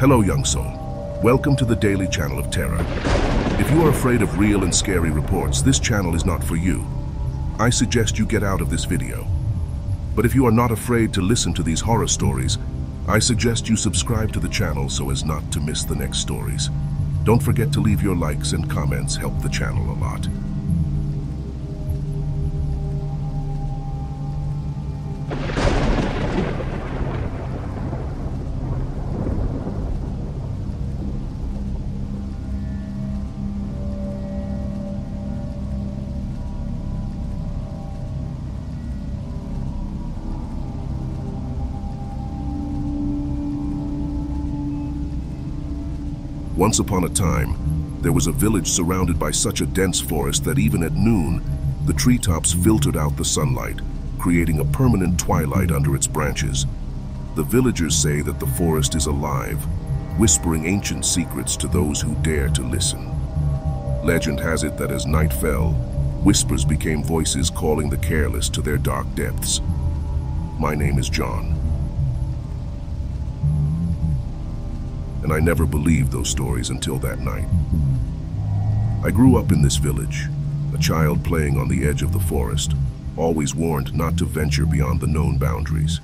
Hello, young soul. Welcome to the Daily Channel of Terror. If you are afraid of real and scary reports, this channel is not for you. I suggest you get out of this video. But if you are not afraid to listen to these horror stories, I suggest you subscribe to the channel so as not to miss the next stories. Don't forget to leave your likes and comments help the channel a lot. Once upon a time, there was a village surrounded by such a dense forest that even at noon, the treetops filtered out the sunlight, creating a permanent twilight under its branches. The villagers say that the forest is alive, whispering ancient secrets to those who dare to listen. Legend has it that as night fell, whispers became voices calling the careless to their dark depths. My name is John. And I never believed those stories until that night. I grew up in this village, a child playing on the edge of the forest, always warned not to venture beyond the known boundaries.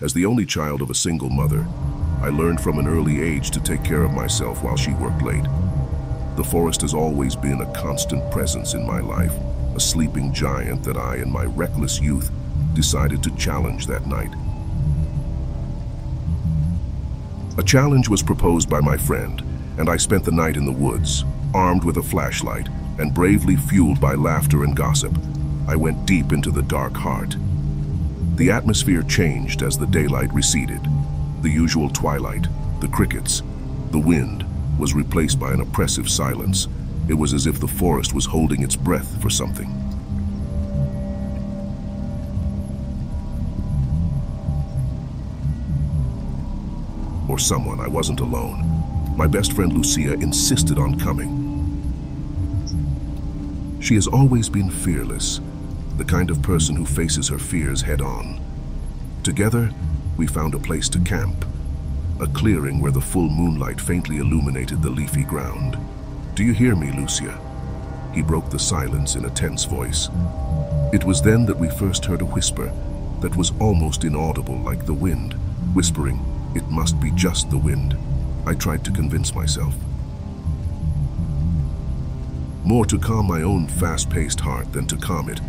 As the only child of a single mother, I learned from an early age to take care of myself while she worked late. The forest has always been a constant presence in my life, a sleeping giant that I, in my reckless youth, decided to challenge that night. A challenge was proposed by my friend, and I spent the night in the woods, armed with a flashlight and bravely fueled by laughter and gossip. I went deep into the dark heart. The atmosphere changed as the daylight receded. The usual twilight, the crickets, the wind was replaced by an oppressive silence. It was as if the forest was holding its breath for something. Someone, I wasn't alone. My best friend Lucia insisted on coming. She has always been fearless, the kind of person who faces her fears head on. Together, we found a place to camp, a clearing where the full moonlight faintly illuminated the leafy ground. Do you hear me, Lucia? He broke the silence in a tense voice. It was then that we first heard a whisper that was almost inaudible like the wind, whispering, it must be just the wind. I tried to convince myself. More to calm my own fast-paced heart than to calm it,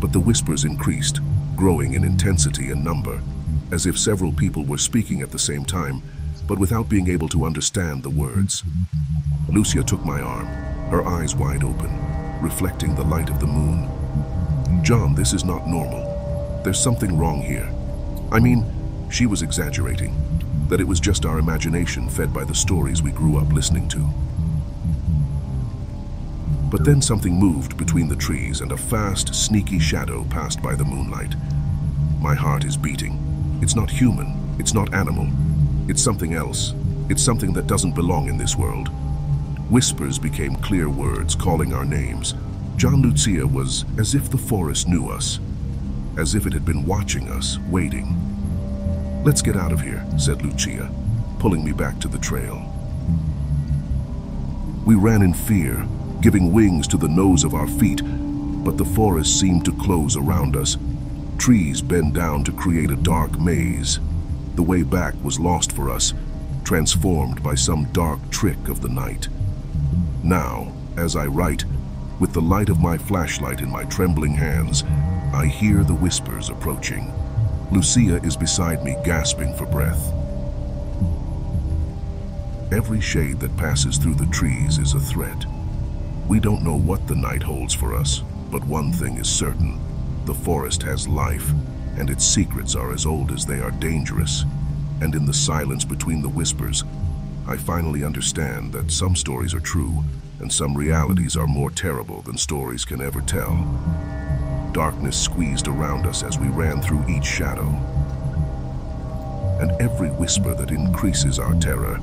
but the whispers increased, growing in intensity and number, as if several people were speaking at the same time, but without being able to understand the words. Lucia took my arm, her eyes wide open, reflecting the light of the moon. John, this is not normal. There's something wrong here. I mean, she was exaggerating, that it was just our imagination fed by the stories we grew up listening to. But then something moved between the trees and a fast, sneaky shadow passed by the moonlight. My heart is beating. It's not human. It's not animal. It's something else. It's something that doesn't belong in this world. Whispers became clear words calling our names. John Lucia was as if the forest knew us, as if it had been watching us, waiting. Let's get out of here, said Lucia, pulling me back to the trail. We ran in fear, giving wings to the nose of our feet, but the forest seemed to close around us. Trees bend down to create a dark maze. The way back was lost for us, transformed by some dark trick of the night. Now, as I write, with the light of my flashlight in my trembling hands, I hear the whispers approaching. Lucia is beside me, gasping for breath. Every shade that passes through the trees is a threat. We don't know what the night holds for us, but one thing is certain. The forest has life, and its secrets are as old as they are dangerous. And in the silence between the whispers, I finally understand that some stories are true, and some realities are more terrible than stories can ever tell. Darkness squeezed around us as we ran through each shadow. And every whisper that increases our terror,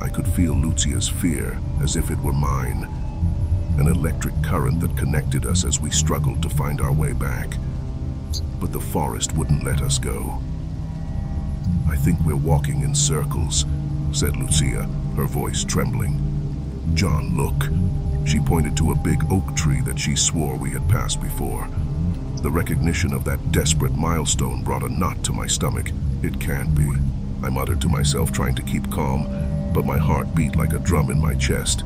I could feel Lucia's fear as if it were mine, an electric current that connected us as we struggled to find our way back. But the forest wouldn't let us go. I think we're walking in circles, said Lucia, her voice trembling. John, look. She pointed to a big oak tree that she swore we had passed before. The recognition of that desperate milestone brought a knot to my stomach. It can't be. I muttered to myself, trying to keep calm, but my heart beat like a drum in my chest.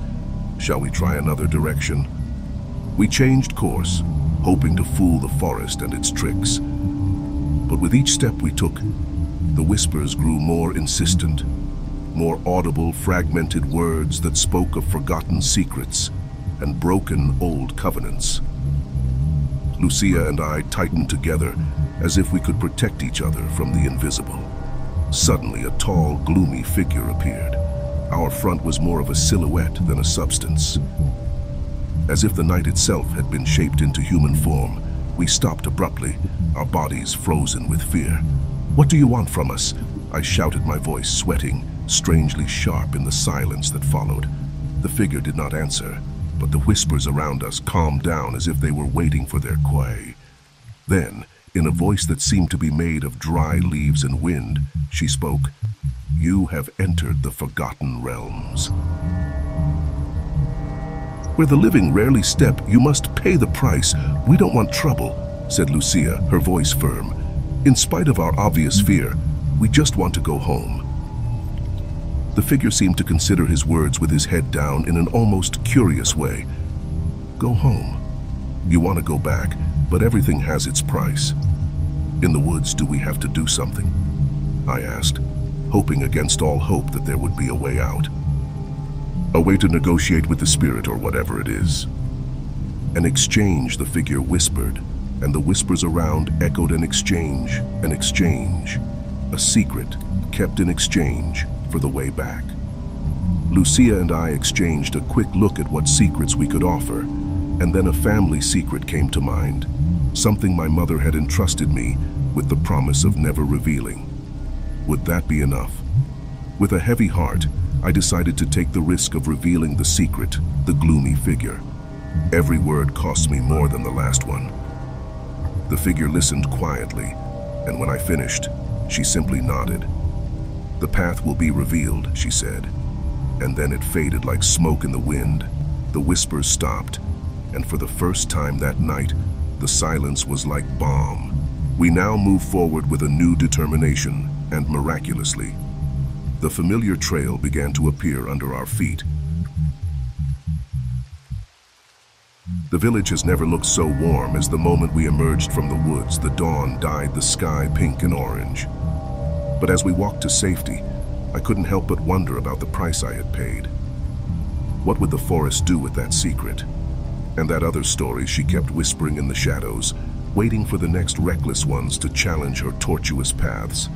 Shall we try another direction? We changed course, hoping to fool the forest and its tricks. But with each step we took, the whispers grew more insistent, more audible, fragmented words that spoke of forgotten secrets and broken old covenants. Lucia and I tightened together as if we could protect each other from the invisible. Suddenly, a tall, gloomy figure appeared. Our front was more of a silhouette than a substance. As if the night itself had been shaped into human form, we stopped abruptly, our bodies frozen with fear. What do you want from us? I shouted, my voice sweating, strangely sharp in the silence that followed. The figure did not answer, but the whispers around us calmed down as if they were waiting for their quay. Then, in a voice that seemed to be made of dry leaves and wind, she spoke, You have entered the Forgotten Realms. Where the living rarely step, you must pay the price. We don't want trouble, said Lucia, her voice firm. In spite of our obvious fear, we just want to go home. The figure seemed to consider his words with his head down in an almost curious way. Go home. You want to go back, but everything has its price. In the woods, do we have to do something? I asked, hoping against all hope that there would be a way out. A way to negotiate with the spirit or whatever it is. An exchange, the figure whispered, and the whispers around echoed an exchange, an exchange, a secret kept in exchange for the way back. Lucia and I exchanged a quick look at what secrets we could offer, and then a family secret came to mind, something my mother had entrusted me with the promise of never revealing. Would that be enough? With a heavy heart, I decided to take the risk of revealing the secret, the gloomy figure. Every word cost me more than the last one. The figure listened quietly, and when I finished, she simply nodded. The path will be revealed, she said. And then it faded like smoke in the wind. The whispers stopped, and for the first time that night, the silence was like balm. We now move forward with a new determination, and miraculously, the familiar trail began to appear under our feet. The village has never looked so warm as the moment we emerged from the woods, the dawn dyed the sky pink and orange. But as we walked to safety, I couldn't help but wonder about the price I had paid. What would the forest do with that secret? And that other story she kept whispering in the shadows, waiting for the next reckless ones to challenge her tortuous paths.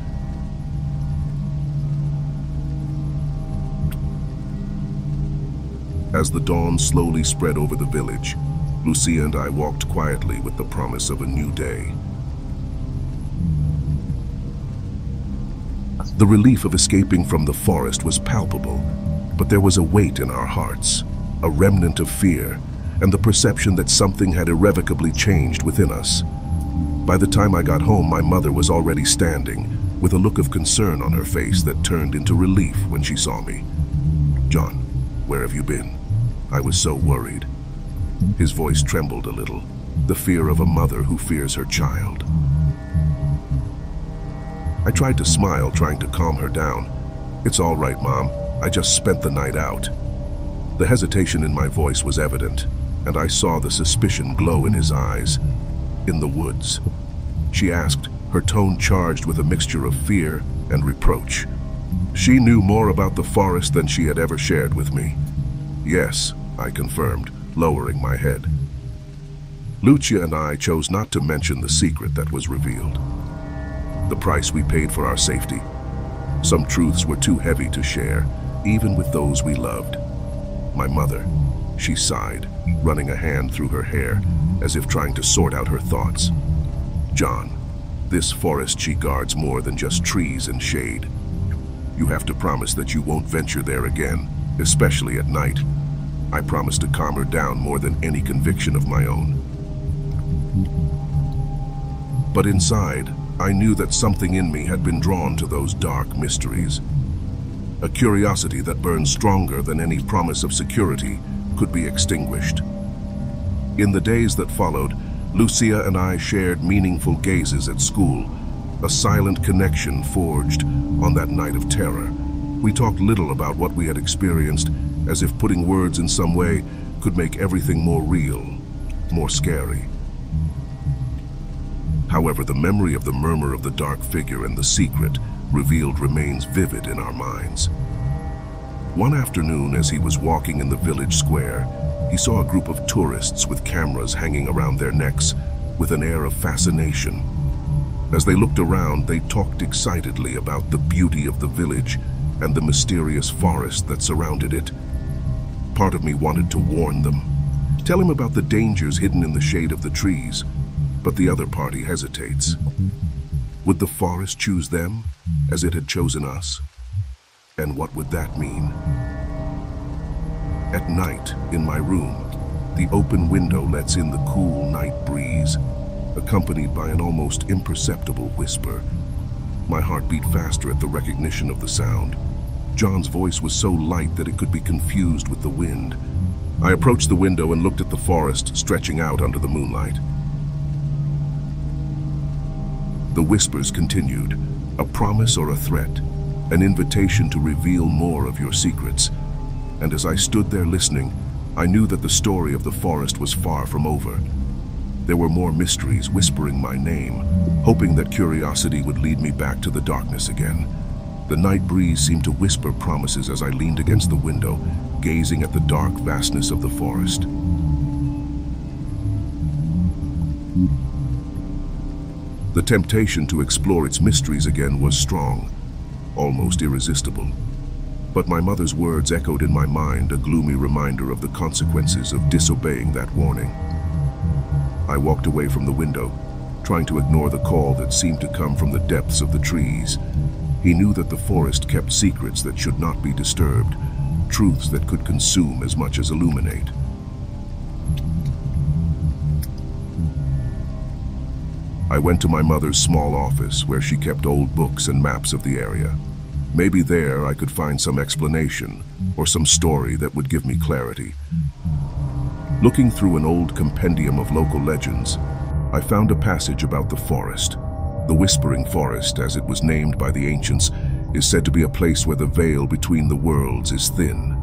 As the dawn slowly spread over the village, Lucia and I walked quietly with the promise of a new day. The relief of escaping from the forest was palpable, but there was a weight in our hearts, a remnant of fear, and the perception that something had irrevocably changed within us. By the time I got home, my mother was already standing, with a look of concern on her face that turned into relief when she saw me. John, where have you been? I was so worried. His voice trembled a little, the fear of a mother who fears her child. I tried to smile, trying to calm her down. It's all right, Mom. I just spent the night out. The hesitation in my voice was evident, and I saw the suspicion glow in his eyes. In the woods. She asked, her tone charged with a mixture of fear and reproach. She knew more about the forest than she had ever shared with me. Yes, I confirmed, lowering my head. Lucia and I chose not to mention the secret that was revealed the price we paid for our safety. Some truths were too heavy to share, even with those we loved. My mother, she sighed, running a hand through her hair, as if trying to sort out her thoughts. John, this forest she guards more than just trees and shade. You have to promise that you won't venture there again, especially at night. I promise to calm her down more than any conviction of my own. But inside, I knew that something in me had been drawn to those dark mysteries. A curiosity that burned stronger than any promise of security could be extinguished. In the days that followed, Lucia and I shared meaningful gazes at school, a silent connection forged on that night of terror. We talked little about what we had experienced, as if putting words in some way could make everything more real, more scary. However, the memory of the murmur of the dark figure and the secret revealed remains vivid in our minds. One afternoon, as he was walking in the village square, he saw a group of tourists with cameras hanging around their necks with an air of fascination. As they looked around, they talked excitedly about the beauty of the village and the mysterious forest that surrounded it. Part of me wanted to warn them, tell him about the dangers hidden in the shade of the trees, but the other party hesitates. Would the forest choose them as it had chosen us? And what would that mean? At night, in my room, the open window lets in the cool night breeze, accompanied by an almost imperceptible whisper. My heart beat faster at the recognition of the sound. John's voice was so light that it could be confused with the wind. I approached the window and looked at the forest stretching out under the moonlight. The whispers continued, a promise or a threat, an invitation to reveal more of your secrets and as I stood there listening, I knew that the story of the forest was far from over. There were more mysteries whispering my name, hoping that curiosity would lead me back to the darkness again. The night breeze seemed to whisper promises as I leaned against the window, gazing at the dark vastness of the forest. The temptation to explore its mysteries again was strong, almost irresistible. But my mother's words echoed in my mind a gloomy reminder of the consequences of disobeying that warning. I walked away from the window, trying to ignore the call that seemed to come from the depths of the trees. He knew that the forest kept secrets that should not be disturbed, truths that could consume as much as illuminate. I went to my mother's small office where she kept old books and maps of the area. Maybe there I could find some explanation or some story that would give me clarity. Looking through an old compendium of local legends, I found a passage about the forest. The Whispering Forest, as it was named by the ancients, is said to be a place where the veil between the worlds is thin.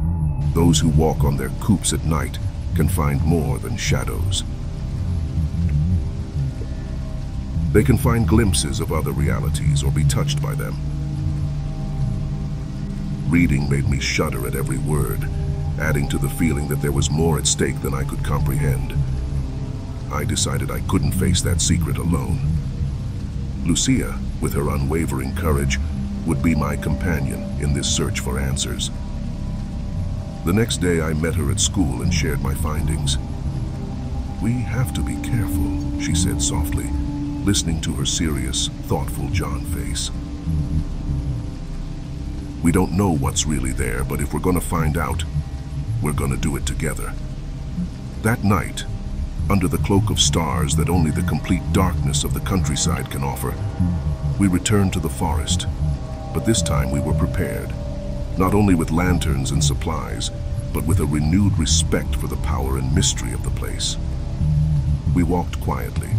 Those who walk on their coops at night can find more than shadows. They can find glimpses of other realities or be touched by them. Reading made me shudder at every word, adding to the feeling that there was more at stake than I could comprehend. I decided I couldn't face that secret alone. Lucia, with her unwavering courage, would be my companion in this search for answers. The next day I met her at school and shared my findings. We have to be careful, she said softly, listening to her serious, thoughtful John face. We don't know what's really there, but if we're gonna find out, we're gonna do it together. That night, under the cloak of stars that only the complete darkness of the countryside can offer, we returned to the forest. But this time we were prepared, not only with lanterns and supplies, but with a renewed respect for the power and mystery of the place. We walked quietly,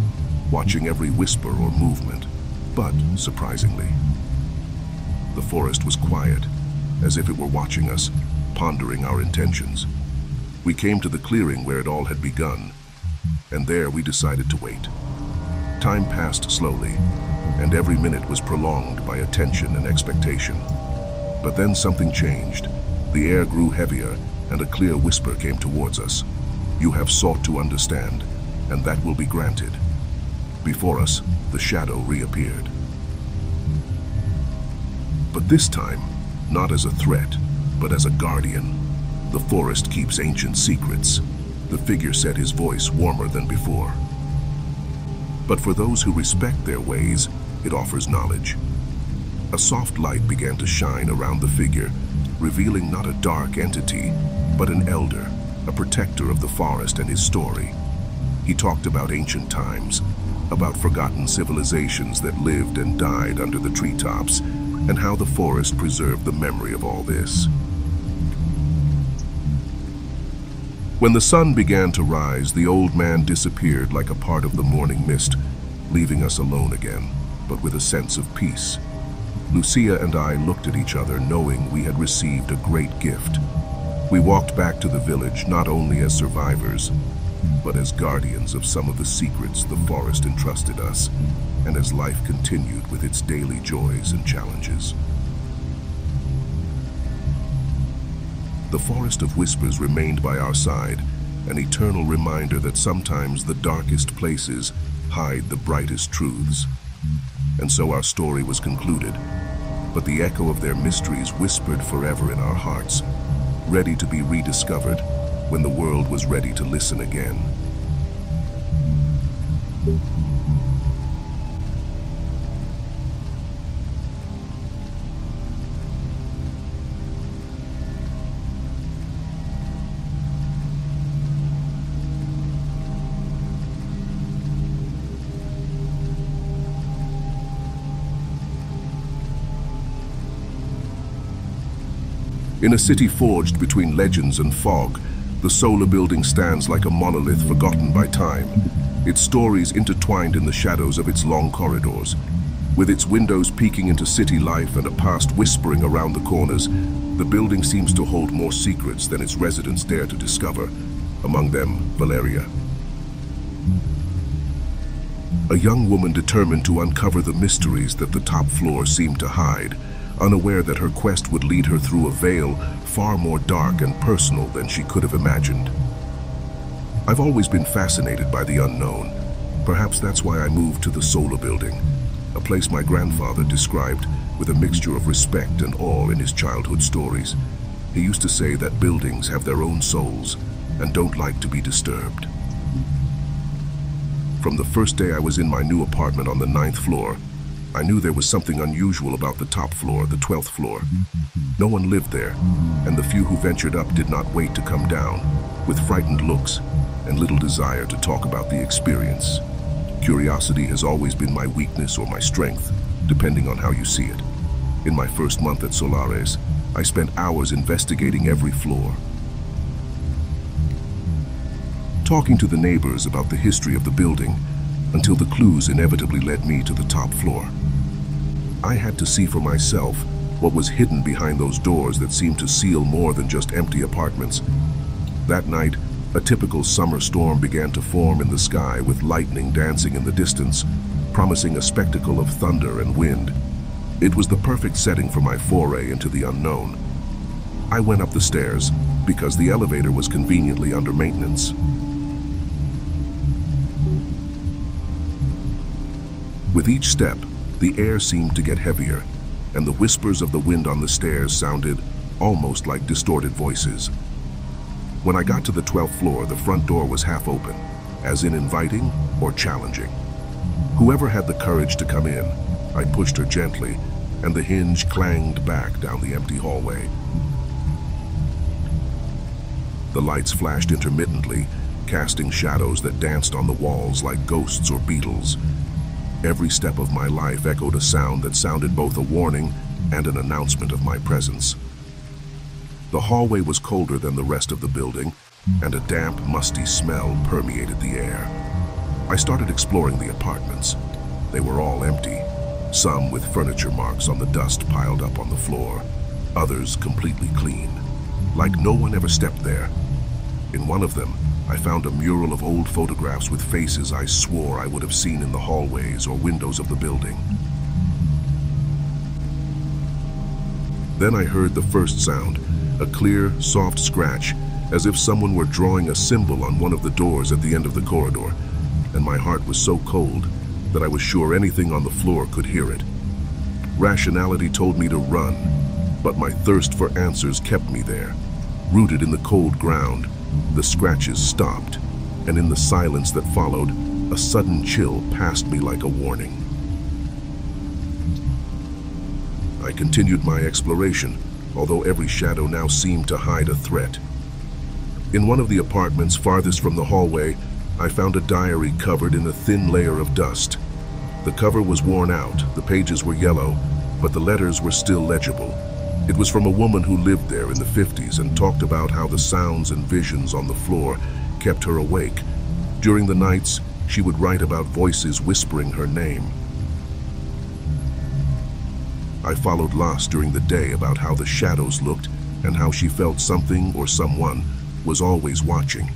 watching every whisper or movement, but, surprisingly, the forest was quiet, as if it were watching us, pondering our intentions. We came to the clearing where it all had begun, and there we decided to wait. Time passed slowly, and every minute was prolonged by attention and expectation. But then something changed. The air grew heavier, and a clear whisper came towards us. You have sought to understand, and that will be granted. Before us, the shadow reappeared. But this time, not as a threat, but as a guardian. The forest keeps ancient secrets. The figure said his voice warmer than before. But for those who respect their ways, it offers knowledge. A soft light began to shine around the figure, revealing not a dark entity, but an elder, a protector of the forest and his story. He talked about ancient times, about forgotten civilizations that lived and died under the treetops, and how the forest preserved the memory of all this. When the sun began to rise, the old man disappeared like a part of the morning mist, leaving us alone again, but with a sense of peace. Lucia and I looked at each other knowing we had received a great gift. We walked back to the village not only as survivors, but as guardians of some of the secrets the forest entrusted us, and as life continued with its daily joys and challenges. The Forest of Whispers remained by our side, an eternal reminder that sometimes the darkest places hide the brightest truths. And so our story was concluded, but the echo of their mysteries whispered forever in our hearts, ready to be rediscovered when the world was ready to listen again. In a city forged between legends and fog, the solar building stands like a monolith forgotten by time, its stories intertwined in the shadows of its long corridors. With its windows peeking into city life and a past whispering around the corners, the building seems to hold more secrets than its residents dare to discover, among them Valeria. A young woman determined to uncover the mysteries that the top floor seemed to hide, unaware that her quest would lead her through a veil far more dark and personal than she could have imagined. I've always been fascinated by the unknown. Perhaps that's why I moved to the Solar Building, a place my grandfather described with a mixture of respect and awe in his childhood stories. He used to say that buildings have their own souls and don't like to be disturbed. From the first day I was in my new apartment on the ninth floor, I knew there was something unusual about the top floor, the 12th floor. No one lived there, and the few who ventured up did not wait to come down, with frightened looks and little desire to talk about the experience. Curiosity has always been my weakness or my strength, depending on how you see it. In my first month at Solares, I spent hours investigating every floor. Talking to the neighbors about the history of the building until the clues inevitably led me to the top floor. I had to see for myself what was hidden behind those doors that seemed to seal more than just empty apartments. That night, a typical summer storm began to form in the sky with lightning dancing in the distance, promising a spectacle of thunder and wind. It was the perfect setting for my foray into the unknown. I went up the stairs because the elevator was conveniently under maintenance. With each step, the air seemed to get heavier, and the whispers of the wind on the stairs sounded almost like distorted voices. When I got to the 12th floor, the front door was half open, as in inviting or challenging. Whoever had the courage to come in, I pushed her gently, and the hinge clanged back down the empty hallway. The lights flashed intermittently, casting shadows that danced on the walls like ghosts or beetles, Every step of my life echoed a sound that sounded both a warning and an announcement of my presence. The hallway was colder than the rest of the building, and a damp, musty smell permeated the air. I started exploring the apartments. They were all empty, some with furniture marks on the dust piled up on the floor, others completely clean, like no one ever stepped there. In one of them, I found a mural of old photographs with faces I swore I would have seen in the hallways or windows of the building. Then I heard the first sound, a clear, soft scratch, as if someone were drawing a symbol on one of the doors at the end of the corridor, and my heart was so cold that I was sure anything on the floor could hear it. Rationality told me to run, but my thirst for answers kept me there, rooted in the cold ground, the scratches stopped, and in the silence that followed, a sudden chill passed me like a warning. I continued my exploration, although every shadow now seemed to hide a threat. In one of the apartments farthest from the hallway, I found a diary covered in a thin layer of dust. The cover was worn out, the pages were yellow, but the letters were still legible. It was from a woman who lived there in the 50s and talked about how the sounds and visions on the floor kept her awake. During the nights, she would write about voices whispering her name. I followed Lass during the day about how the shadows looked and how she felt something or someone was always watching.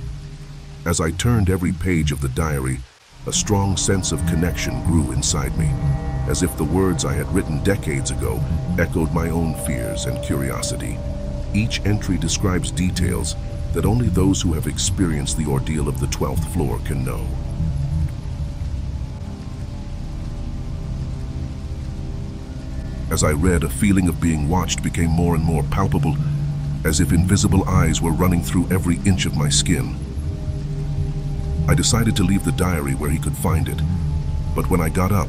As I turned every page of the diary, a strong sense of connection grew inside me, as if the words I had written decades ago echoed my own fears and curiosity. Each entry describes details that only those who have experienced the ordeal of the 12th floor can know. As I read, a feeling of being watched became more and more palpable, as if invisible eyes were running through every inch of my skin. I decided to leave the diary where he could find it, but when I got up,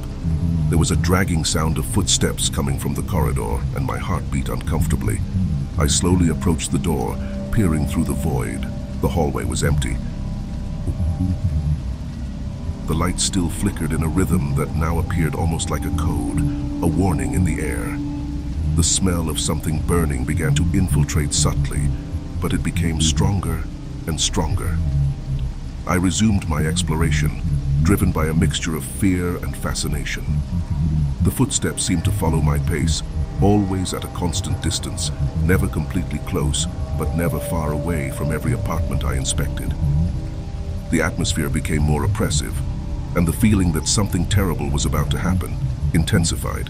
there was a dragging sound of footsteps coming from the corridor, and my heart beat uncomfortably. I slowly approached the door, peering through the void. The hallway was empty. The light still flickered in a rhythm that now appeared almost like a code, a warning in the air. The smell of something burning began to infiltrate subtly, but it became stronger and stronger. I resumed my exploration, driven by a mixture of fear and fascination. The footsteps seemed to follow my pace, always at a constant distance, never completely close, but never far away from every apartment I inspected. The atmosphere became more oppressive, and the feeling that something terrible was about to happen intensified.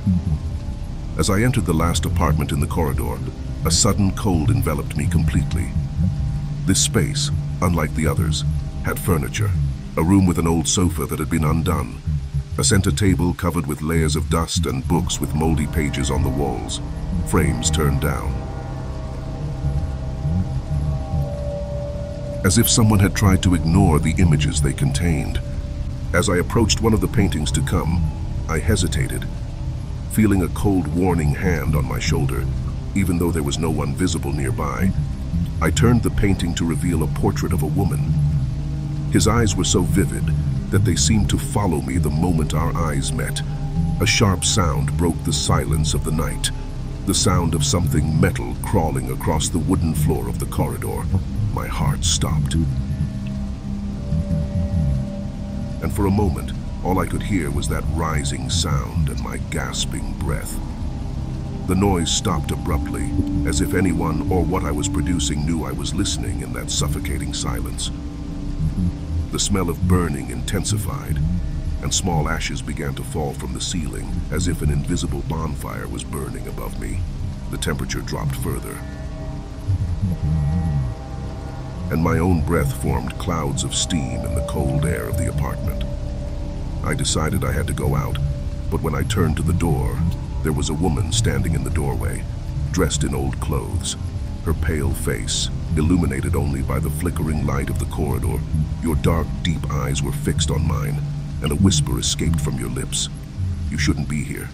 As I entered the last apartment in the corridor, a sudden cold enveloped me completely. This space, unlike the others, had furniture, a room with an old sofa that had been undone, a center table covered with layers of dust and books with moldy pages on the walls, frames turned down. As if someone had tried to ignore the images they contained. As I approached one of the paintings to come, I hesitated, feeling a cold warning hand on my shoulder, even though there was no one visible nearby. I turned the painting to reveal a portrait of a woman. His eyes were so vivid that they seemed to follow me the moment our eyes met. A sharp sound broke the silence of the night, the sound of something metal crawling across the wooden floor of the corridor. My heart stopped. And for a moment, all I could hear was that rising sound and my gasping breath. The noise stopped abruptly, as if anyone or what I was producing knew I was listening in that suffocating silence. The smell of burning intensified, and small ashes began to fall from the ceiling, as if an invisible bonfire was burning above me. The temperature dropped further, and my own breath formed clouds of steam in the cold air of the apartment. I decided I had to go out, but when I turned to the door, there was a woman standing in the doorway, dressed in old clothes. Her pale face, illuminated only by the flickering light of the corridor, your dark, deep eyes were fixed on mine, and a whisper escaped from your lips. You shouldn't be here.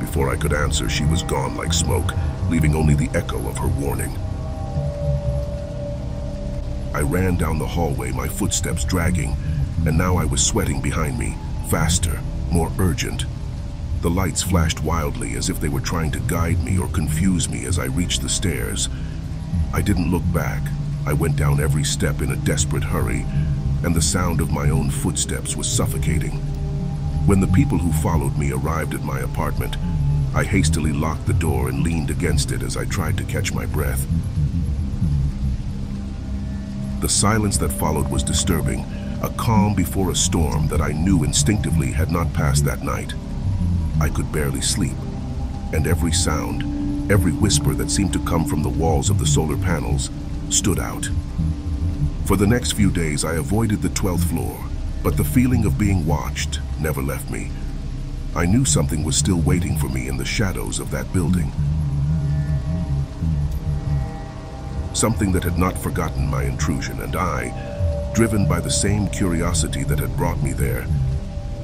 Before I could answer, she was gone like smoke, leaving only the echo of her warning. I ran down the hallway, my footsteps dragging, and now I was sweating behind me, faster, more urgent. The lights flashed wildly as if they were trying to guide me or confuse me as I reached the stairs. I didn't look back. I went down every step in a desperate hurry, and the sound of my own footsteps was suffocating. When the people who followed me arrived at my apartment, I hastily locked the door and leaned against it as I tried to catch my breath. The silence that followed was disturbing, a calm before a storm that I knew instinctively had not passed that night. I could barely sleep, and every sound, every whisper that seemed to come from the walls of the solar panels, stood out. For the next few days I avoided the 12th floor, but the feeling of being watched never left me. I knew something was still waiting for me in the shadows of that building. something that had not forgotten my intrusion, and I, driven by the same curiosity that had brought me there,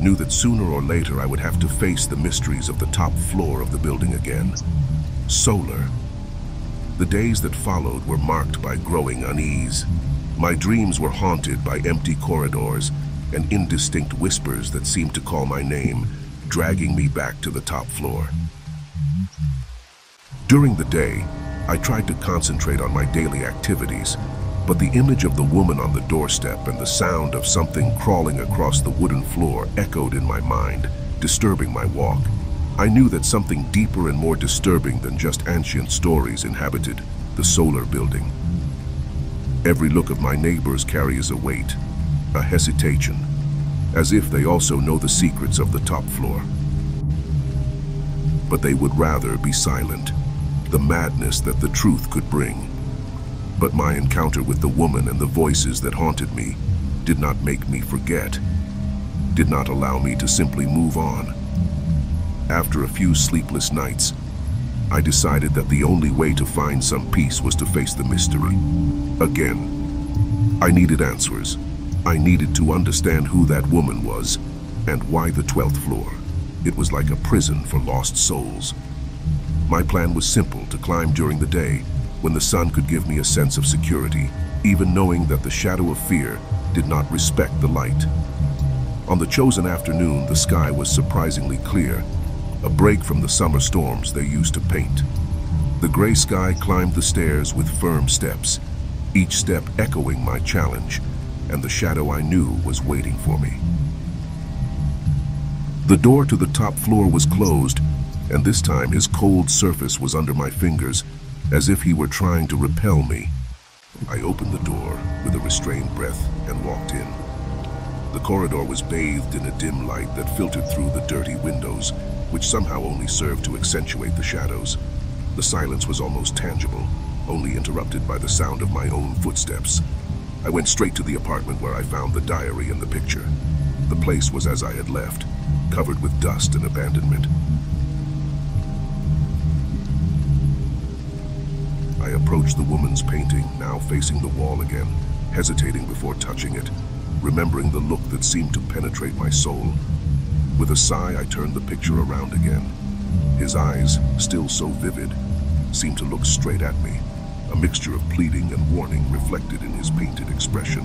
knew that sooner or later I would have to face the mysteries of the top floor of the building again. Solar. The days that followed were marked by growing unease. My dreams were haunted by empty corridors and indistinct whispers that seemed to call my name, dragging me back to the top floor. During the day, I tried to concentrate on my daily activities, but the image of the woman on the doorstep and the sound of something crawling across the wooden floor echoed in my mind, disturbing my walk. I knew that something deeper and more disturbing than just ancient stories inhabited the solar building. Every look of my neighbors carries a weight, a hesitation, as if they also know the secrets of the top floor. But they would rather be silent, the madness that the truth could bring. But my encounter with the woman and the voices that haunted me did not make me forget, did not allow me to simply move on. After a few sleepless nights, I decided that the only way to find some peace was to face the mystery. Again, I needed answers. I needed to understand who that woman was and why the 12th floor. It was like a prison for lost souls. My plan was simple to climb during the day when the sun could give me a sense of security, even knowing that the shadow of fear did not respect the light. On the chosen afternoon, the sky was surprisingly clear, a break from the summer storms they used to paint. The gray sky climbed the stairs with firm steps, each step echoing my challenge, and the shadow I knew was waiting for me. The door to the top floor was closed, and this time his cold surface was under my fingers, as if he were trying to repel me. I opened the door with a restrained breath and walked in. The corridor was bathed in a dim light that filtered through the dirty windows, which somehow only served to accentuate the shadows. The silence was almost tangible, only interrupted by the sound of my own footsteps. I went straight to the apartment where I found the diary and the picture. The place was as I had left, covered with dust and abandonment. I approached the woman's painting, now facing the wall again, hesitating before touching it, remembering the look that seemed to penetrate my soul. With a sigh, I turned the picture around again. His eyes, still so vivid, seemed to look straight at me, a mixture of pleading and warning reflected in his painted expression.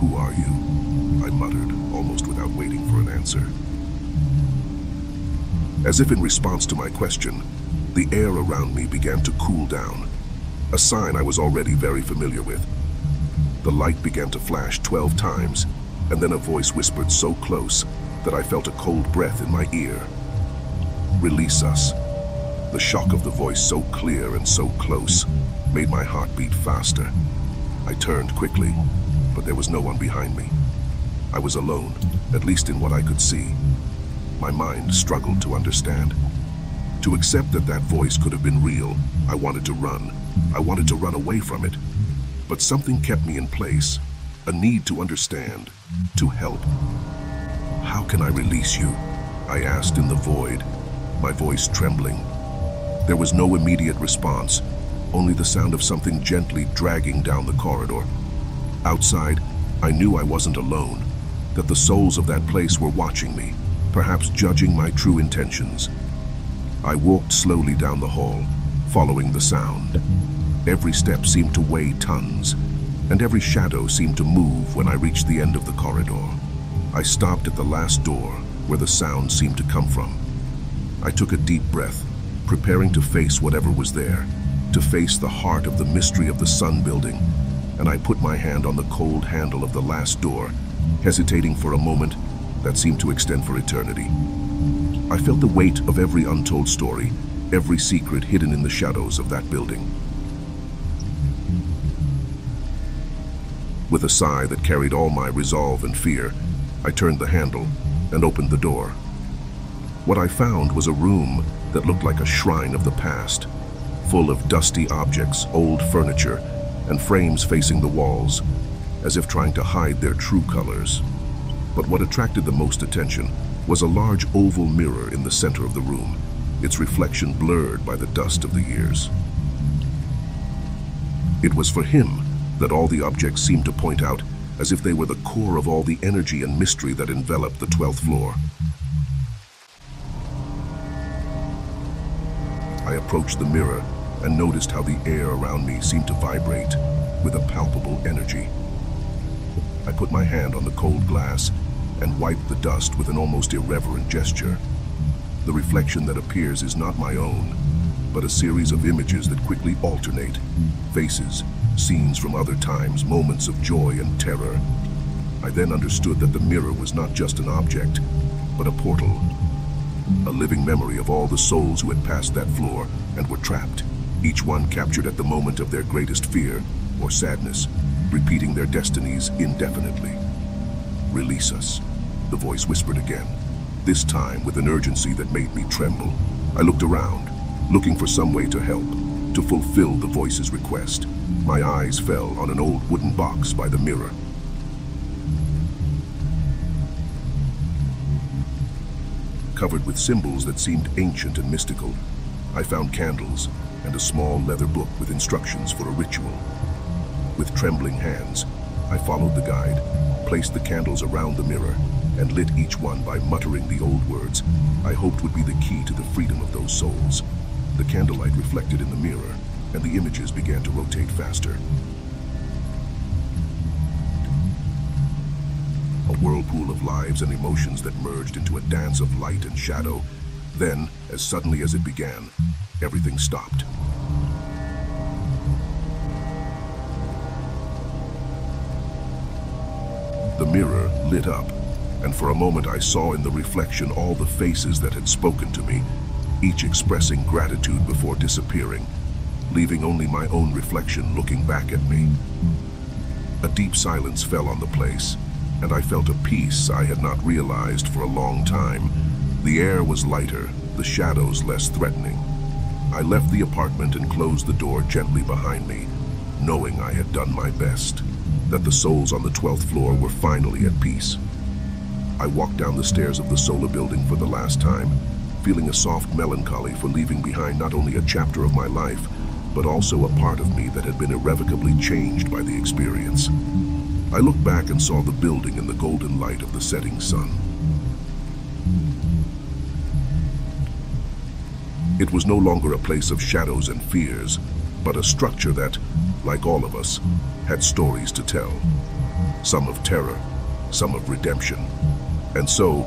Who are you? I muttered, almost without waiting for an answer. As if in response to my question, the air around me began to cool down, a sign I was already very familiar with. The light began to flash 12 times, and then a voice whispered so close that I felt a cold breath in my ear. Release us. The shock of the voice so clear and so close made my heart beat faster. I turned quickly, but there was no one behind me. I was alone, at least in what I could see. My mind struggled to understand. To accept that that voice could have been real, I wanted to run. I wanted to run away from it. But something kept me in place, a need to understand, to help. How can I release you? I asked in the void, my voice trembling. There was no immediate response, only the sound of something gently dragging down the corridor. Outside, I knew I wasn't alone, that the souls of that place were watching me, perhaps judging my true intentions. I walked slowly down the hall, following the sound. Every step seemed to weigh tons, and every shadow seemed to move when I reached the end of the corridor. I stopped at the last door, where the sound seemed to come from. I took a deep breath, preparing to face whatever was there, to face the heart of the mystery of the sun building, and I put my hand on the cold handle of the last door, hesitating for a moment that seemed to extend for eternity. I felt the weight of every untold story, every secret hidden in the shadows of that building. With a sigh that carried all my resolve and fear, I turned the handle and opened the door. What I found was a room that looked like a shrine of the past, full of dusty objects, old furniture, and frames facing the walls, as if trying to hide their true colors. But what attracted the most attention was a large oval mirror in the center of the room, its reflection blurred by the dust of the years. It was for him that all the objects seemed to point out as if they were the core of all the energy and mystery that enveloped the 12th floor. I approached the mirror and noticed how the air around me seemed to vibrate with a palpable energy. I put my hand on the cold glass and wiped the dust with an almost irreverent gesture. The reflection that appears is not my own, but a series of images that quickly alternate. Faces, scenes from other times, moments of joy and terror. I then understood that the mirror was not just an object, but a portal. A living memory of all the souls who had passed that floor and were trapped, each one captured at the moment of their greatest fear or sadness, repeating their destinies indefinitely. Release us, the voice whispered again, this time with an urgency that made me tremble. I looked around, looking for some way to help, to fulfill the voice's request. My eyes fell on an old wooden box by the mirror. Covered with symbols that seemed ancient and mystical, I found candles and a small leather book with instructions for a ritual. With trembling hands, I followed the guide, placed the candles around the mirror, and lit each one by muttering the old words I hoped would be the key to the freedom of those souls. The candlelight reflected in the mirror, and the images began to rotate faster. A whirlpool of lives and emotions that merged into a dance of light and shadow. Then, as suddenly as it began, everything stopped. The mirror lit up, and for a moment I saw in the reflection all the faces that had spoken to me, each expressing gratitude before disappearing, leaving only my own reflection looking back at me. A deep silence fell on the place, and I felt a peace I had not realized for a long time. The air was lighter, the shadows less threatening. I left the apartment and closed the door gently behind me, knowing I had done my best, that the souls on the 12th floor were finally at peace. I walked down the stairs of the Sola building for the last time, feeling a soft melancholy for leaving behind not only a chapter of my life, but also a part of me that had been irrevocably changed by the experience. I looked back and saw the building in the golden light of the setting sun. It was no longer a place of shadows and fears, but a structure that, like all of us, had stories to tell. Some of terror, some of redemption, and so,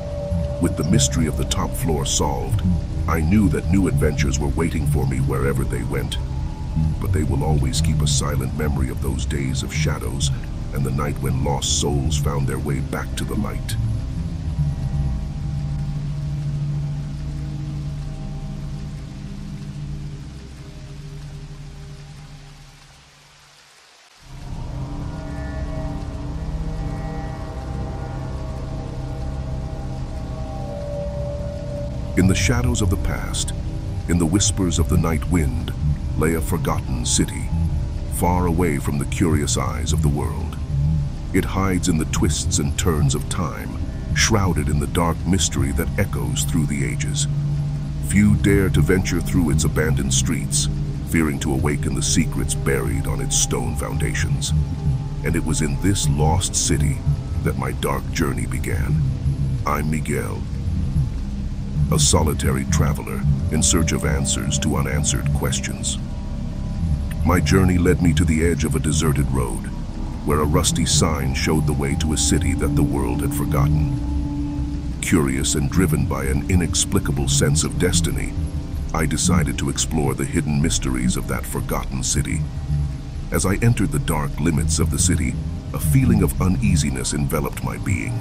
with the mystery of the top floor solved, I knew that new adventures were waiting for me wherever they went. But they will always keep a silent memory of those days of shadows and the night when lost souls found their way back to the light. In the shadows of the past, in the whispers of the night wind, lay a forgotten city, far away from the curious eyes of the world. It hides in the twists and turns of time, shrouded in the dark mystery that echoes through the ages. Few dare to venture through its abandoned streets, fearing to awaken the secrets buried on its stone foundations. And it was in this lost city that my dark journey began. I'm Miguel, a solitary traveler in search of answers to unanswered questions. My journey led me to the edge of a deserted road, where a rusty sign showed the way to a city that the world had forgotten. Curious and driven by an inexplicable sense of destiny, I decided to explore the hidden mysteries of that forgotten city. As I entered the dark limits of the city, a feeling of uneasiness enveloped my being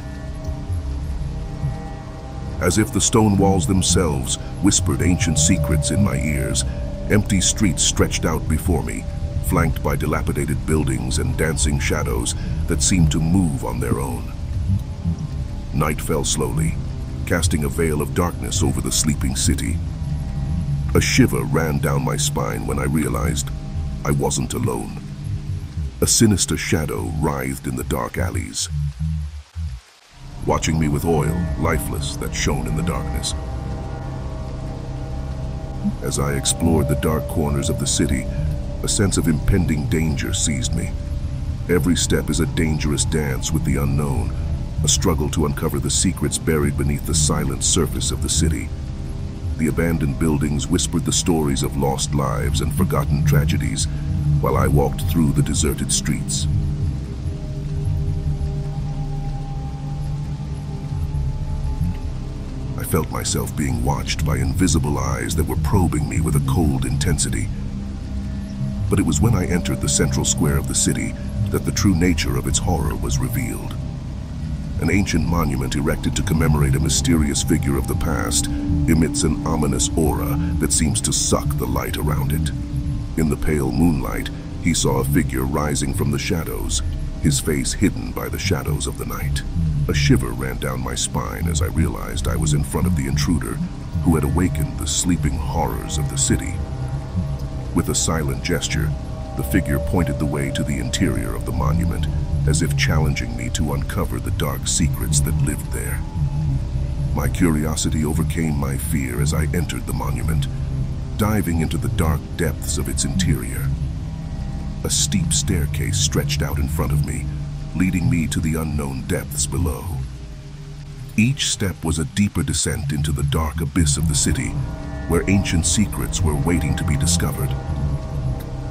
as if the stone walls themselves whispered ancient secrets in my ears. Empty streets stretched out before me, flanked by dilapidated buildings and dancing shadows that seemed to move on their own. Night fell slowly, casting a veil of darkness over the sleeping city. A shiver ran down my spine when I realized I wasn't alone. A sinister shadow writhed in the dark alleys, watching me with oil, lifeless, that shone in the darkness. As I explored the dark corners of the city, a sense of impending danger seized me. Every step is a dangerous dance with the unknown, a struggle to uncover the secrets buried beneath the silent surface of the city. The abandoned buildings whispered the stories of lost lives and forgotten tragedies, while I walked through the deserted streets. Felt myself being watched by invisible eyes that were probing me with a cold intensity. But it was when I entered the central square of the city that the true nature of its horror was revealed. An ancient monument erected to commemorate a mysterious figure of the past emits an ominous aura that seems to suck the light around it. In the pale moonlight, he saw a figure rising from the shadows, his face hidden by the shadows of the night. A shiver ran down my spine as I realized I was in front of the intruder who had awakened the sleeping horrors of the city. With a silent gesture, the figure pointed the way to the interior of the monument, as if challenging me to uncover the dark secrets that lived there. My curiosity overcame my fear as I entered the monument, diving into the dark depths of its interior. A steep staircase stretched out in front of me, leading me to the unknown depths below. Each step was a deeper descent into the dark abyss of the city, where ancient secrets were waiting to be discovered.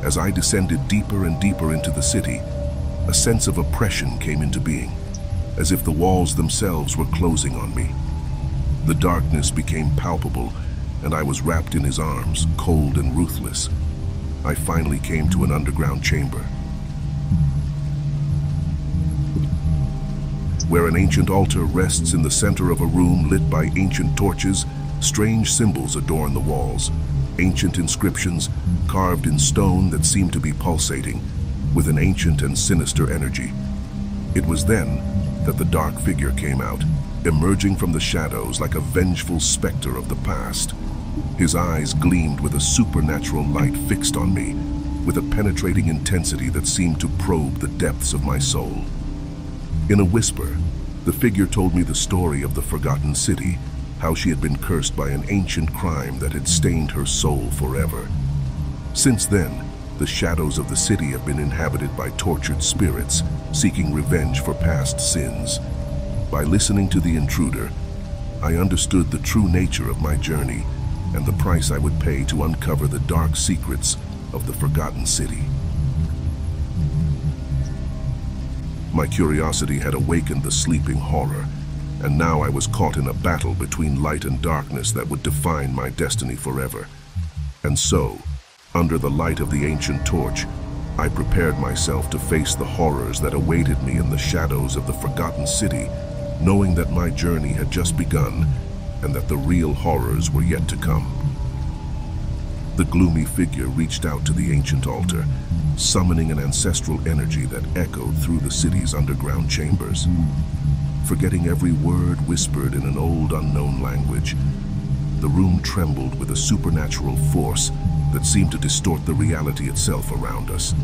As I descended deeper and deeper into the city, a sense of oppression came into being, as if the walls themselves were closing on me. The darkness became palpable, and I was wrapped in his arms, cold and ruthless. I finally came to an underground chamber, where an ancient altar rests in the center of a room lit by ancient torches, strange symbols adorn the walls, ancient inscriptions carved in stone that seem to be pulsating, with an ancient and sinister energy. It was then that the dark figure came out, emerging from the shadows like a vengeful specter of the past. His eyes gleamed with a supernatural light fixed on me, with a penetrating intensity that seemed to probe the depths of my soul. In a whisper, the figure told me the story of the forgotten city, how she had been cursed by an ancient crime that had stained her soul forever. Since then, the shadows of the city have been inhabited by tortured spirits seeking revenge for past sins. By listening to the intruder, I understood the true nature of my journey and the price I would pay to uncover the dark secrets of the forgotten city. My curiosity had awakened the sleeping horror, and now I was caught in a battle between light and darkness that would define my destiny forever. And so, under the light of the ancient torch, I prepared myself to face the horrors that awaited me in the shadows of the forgotten city, knowing that my journey had just begun and that the real horrors were yet to come. The gloomy figure reached out to the ancient altar, summoning an ancestral energy that echoed through the city's underground chambers. Forgetting every word whispered in an old unknown language, the room trembled with a supernatural force that seemed to distort the reality itself around us.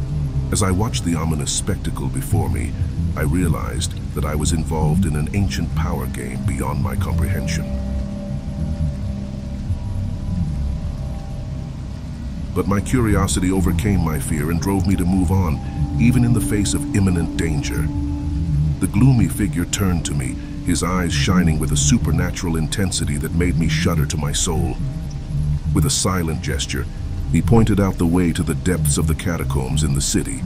As I watched the ominous spectacle before me, I realized that I was involved in an ancient power game beyond my comprehension. But my curiosity overcame my fear and drove me to move on, even in the face of imminent danger. The gloomy figure turned to me, his eyes shining with a supernatural intensity that made me shudder to my soul. With a silent gesture, he pointed out the way to the depths of the catacombs in the city,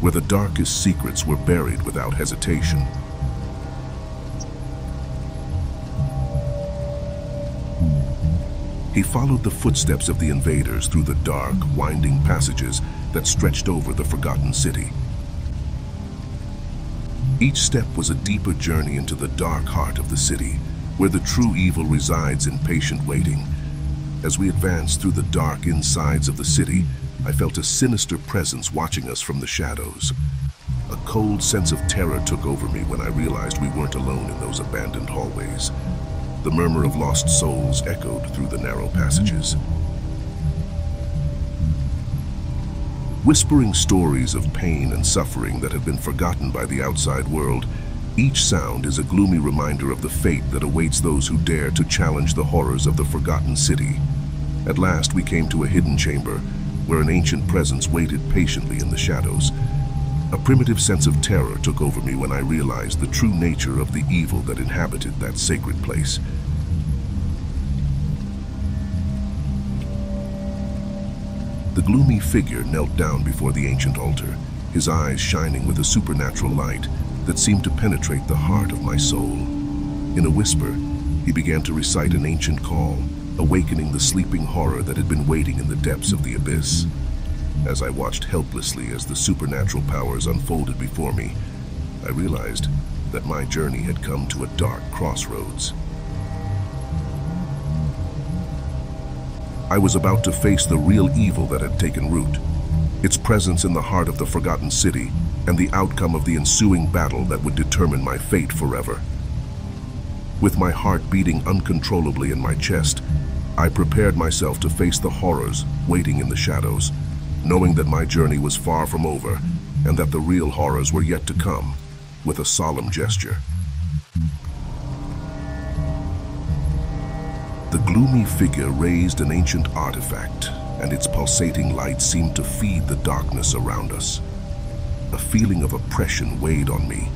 where the darkest secrets were buried without hesitation. He followed the footsteps of the invaders through the dark, winding passages that stretched over the forgotten city. Each step was a deeper journey into the dark heart of the city, where the true evil resides in patient waiting. As we advanced through the dark insides of the city, I felt a sinister presence watching us from the shadows. A cold sense of terror took over me when I realized we weren't alone in those abandoned hallways. The murmur of lost souls echoed through the narrow passages. Whispering stories of pain and suffering that have been forgotten by the outside world, each sound is a gloomy reminder of the fate that awaits those who dare to challenge the horrors of the forgotten city. At last we came to a hidden chamber, where an ancient presence waited patiently in the shadows. A primitive sense of terror took over me when I realized the true nature of the evil that inhabited that sacred place. The gloomy figure knelt down before the ancient altar, his eyes shining with a supernatural light that seemed to penetrate the heart of my soul. In a whisper, he began to recite an ancient call, awakening the sleeping horror that had been waiting in the depths of the abyss. As I watched helplessly as the supernatural powers unfolded before me, I realized that my journey had come to a dark crossroads. I was about to face the real evil that had taken root, its presence in the heart of the Forgotten City, and the outcome of the ensuing battle that would determine my fate forever. With my heart beating uncontrollably in my chest, I prepared myself to face the horrors waiting in the shadows, knowing that my journey was far from over and that the real horrors were yet to come, with a solemn gesture. The gloomy figure raised an ancient artifact, and its pulsating light seemed to feed the darkness around us. A feeling of oppression weighed on me.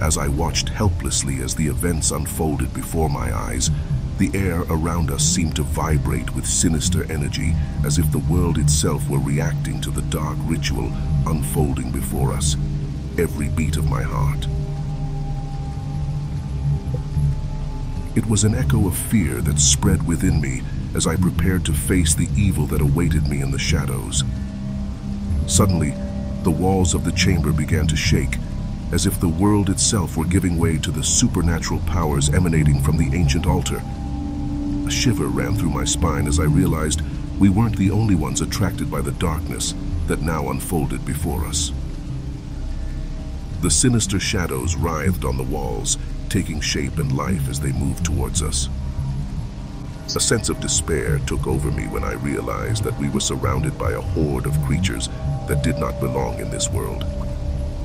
As I watched helplessly as the events unfolded before my eyes, the air around us seemed to vibrate with sinister energy as if the world itself were reacting to the dark ritual unfolding before us, every beat of my heart. It was an echo of fear that spread within me as I prepared to face the evil that awaited me in the shadows. Suddenly, the walls of the chamber began to shake, as if the world itself were giving way to the supernatural powers emanating from the ancient altar. A shiver ran through my spine as I realized we weren't the only ones attracted by the darkness that now unfolded before us. The sinister shadows writhed on the walls, taking shape and life as they moved towards us. A sense of despair took over me when I realized that we were surrounded by a horde of creatures that did not belong in this world.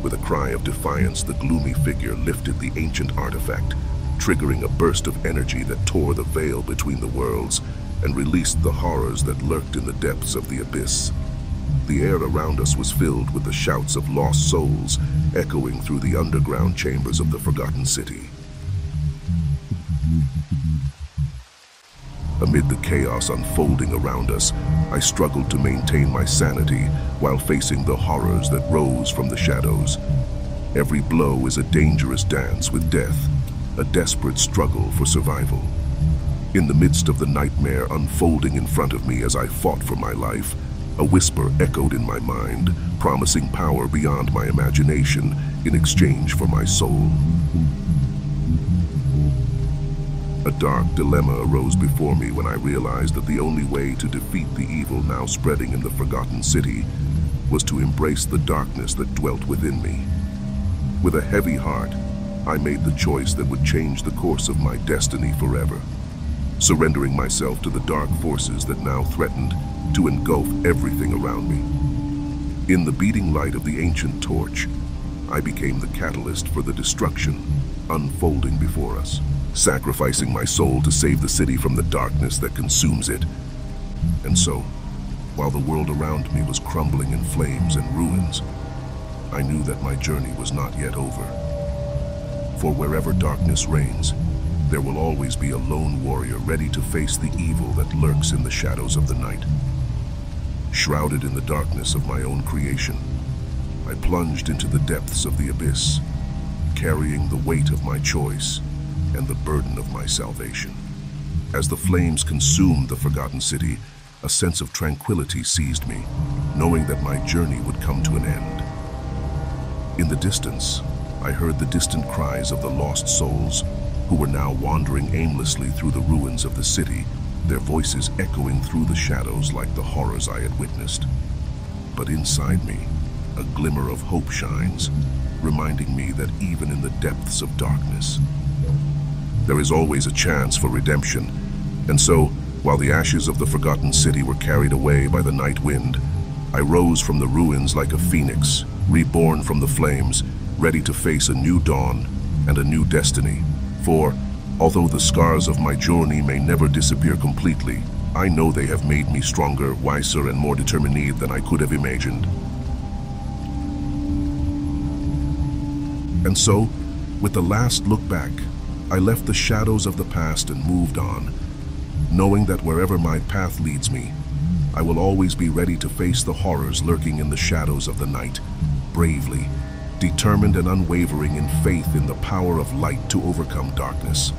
With a cry of defiance, the gloomy figure lifted the ancient artifact triggering a burst of energy that tore the veil between the worlds and released the horrors that lurked in the depths of the abyss. The air around us was filled with the shouts of lost souls echoing through the underground chambers of the Forgotten City. Amid the chaos unfolding around us, I struggled to maintain my sanity while facing the horrors that rose from the shadows. Every blow is a dangerous dance with death, a desperate struggle for survival. In the midst of the nightmare unfolding in front of me as I fought for my life, a whisper echoed in my mind, promising power beyond my imagination in exchange for my soul. A dark dilemma arose before me when I realized that the only way to defeat the evil now spreading in the Forgotten City was to embrace the darkness that dwelt within me. With a heavy heart, I made the choice that would change the course of my destiny forever, surrendering myself to the dark forces that now threatened to engulf everything around me. In the beating light of the ancient torch, I became the catalyst for the destruction unfolding before us, sacrificing my soul to save the city from the darkness that consumes it. And so, while the world around me was crumbling in flames and ruins, I knew that my journey was not yet over. For wherever darkness reigns, there will always be a lone warrior ready to face the evil that lurks in the shadows of the night. Shrouded in the darkness of my own creation, I plunged into the depths of the abyss, carrying the weight of my choice and the burden of my salvation. As the flames consumed the Forgotten City, a sense of tranquility seized me, knowing that my journey would come to an end. In the distance, I heard the distant cries of the lost souls who were now wandering aimlessly through the ruins of the city, their voices echoing through the shadows like the horrors I had witnessed. But inside me, a glimmer of hope shines, reminding me that even in the depths of darkness, there is always a chance for redemption. And so, while the ashes of the forgotten city were carried away by the night wind, I rose from the ruins like a phoenix, reborn from the flames, ready to face a new dawn and a new destiny. For, although the scars of my journey may never disappear completely, I know they have made me stronger, wiser, and more determined than I could have imagined. And so, with the last look back, I left the shadows of the past and moved on, knowing that wherever my path leads me, I will always be ready to face the horrors lurking in the shadows of the night, bravely, determined and unwavering in faith in the power of light to overcome darkness.